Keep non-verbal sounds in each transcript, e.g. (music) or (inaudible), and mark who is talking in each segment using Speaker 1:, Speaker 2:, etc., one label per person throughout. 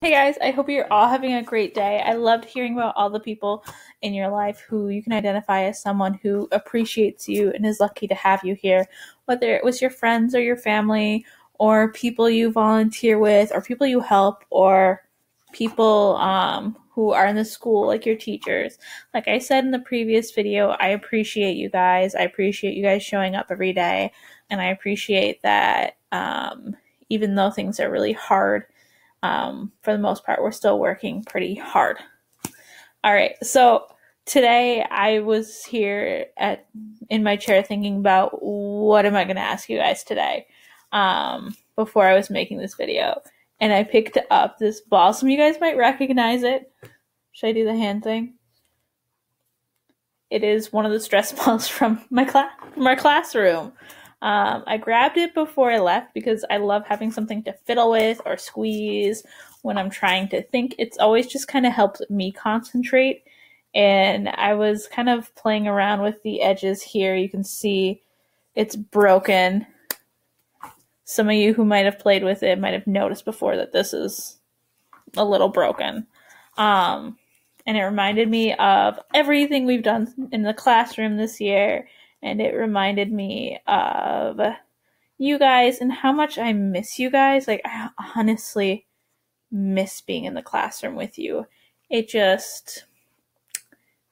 Speaker 1: Hey guys, I hope you're all having a great day. I loved hearing about all the people in your life who you can identify as someone who appreciates you and is lucky to have you here, whether it was your friends or your family, or people you volunteer with, or people you help, or people um, who are in the school, like your teachers. Like I said in the previous video, I appreciate you guys. I appreciate you guys showing up every day, and I appreciate that um, even though things are really hard um, for the most part, we're still working pretty hard. All right, so today I was here at in my chair thinking about what am I going to ask you guys today um, before I was making this video, and I picked up this ball. Some of you guys might recognize it. Should I do the hand thing? It is one of the stress (laughs) balls from my class, from our classroom. Um, I grabbed it before I left because I love having something to fiddle with or squeeze when I'm trying to think. It's always just kind of helped me concentrate. And I was kind of playing around with the edges here. You can see it's broken. Some of you who might have played with it might have noticed before that this is a little broken. Um, and it reminded me of everything we've done in the classroom this year and it reminded me of you guys and how much I miss you guys. Like, I honestly miss being in the classroom with you. It just,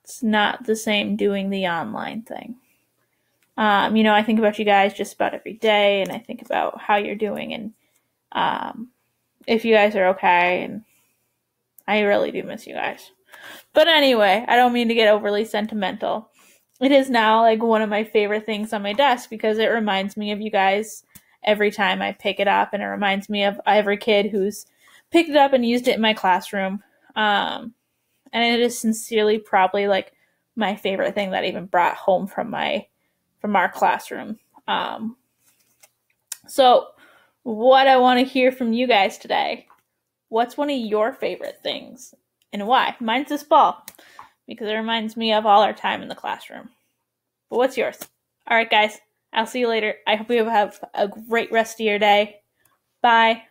Speaker 1: it's not the same doing the online thing. Um, you know, I think about you guys just about every day, and I think about how you're doing, and um, if you guys are okay, and I really do miss you guys. But anyway, I don't mean to get overly sentimental it is now like one of my favorite things on my desk because it reminds me of you guys every time I pick it up, and it reminds me of every kid who's picked it up and used it in my classroom. Um, and it is sincerely probably like my favorite thing that I even brought home from my from our classroom. Um, so, what I want to hear from you guys today. What's one of your favorite things and why? Mine's this ball because it reminds me of all our time in the classroom. But what's yours? All right, guys. I'll see you later. I hope you have a great rest of your day. Bye.